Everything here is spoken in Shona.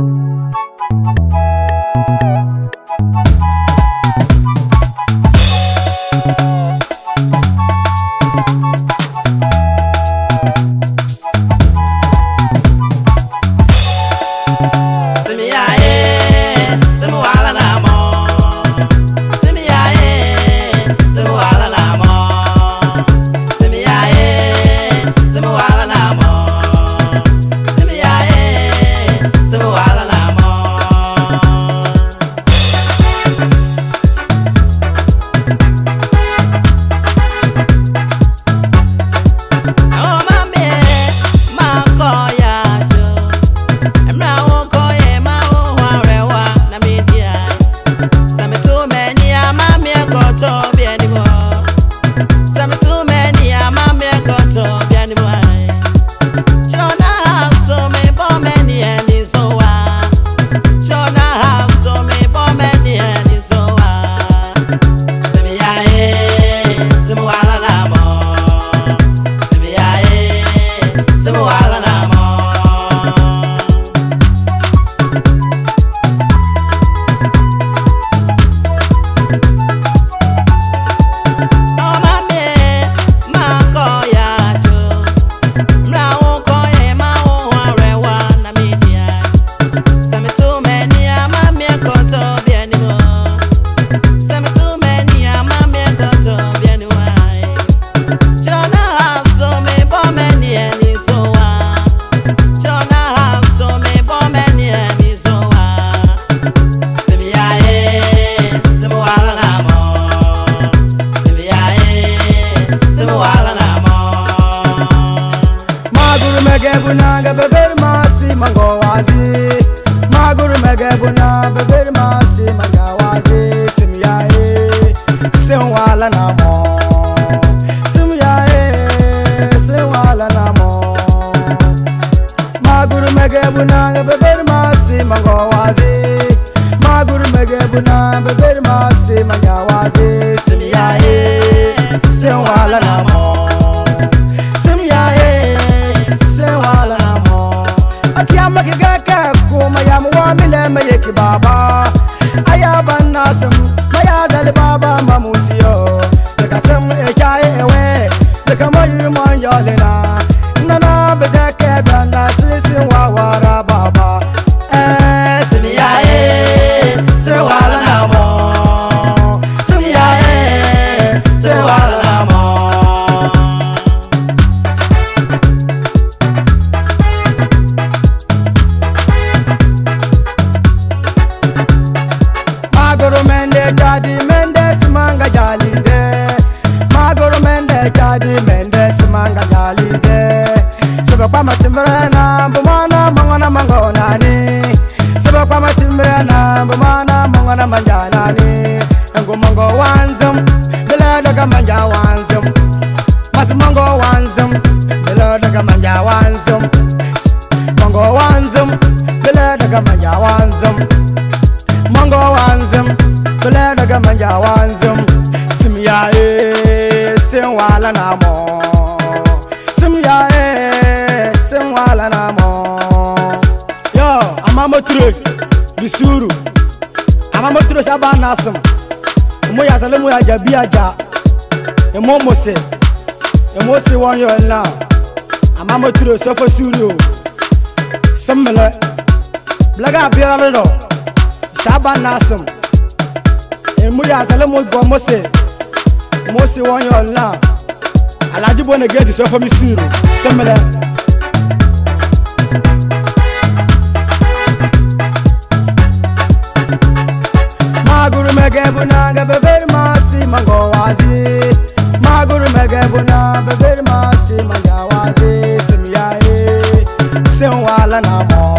Thank you. wala na mo simu ya ye se wala na mo maguru mege buna beberi ma si mango wazi maguru mege buna beberi ma si manya wazi simu ya ye se wala na ngalinde magoro mende jadi mende semanga ngalinde sebekwa matimbre na mbumana mangana mangonani sebekwa matimbre na mbumana mangana manjanani ngo mongo wanzem belada kamanja wanzem mas mongo wanzem belada kamanja wanzem mongo wanzem belada kamanja wanzem mongo wanzem belada kamanja wanzem bisuru anamotiro saba nasem mo ya sale mo ya ja bi aja e mo mo se e mo se won yo nla amamotiro so fo suru semmele blaga bi ara lo saba nasem e mo ya sale mo go mo se mo se won yo nla alajibo ne geji so fo mi suru semmele meguna ga beber masi mango maguru magur meguna beber masi mango wazi sim yaye sen wala na mo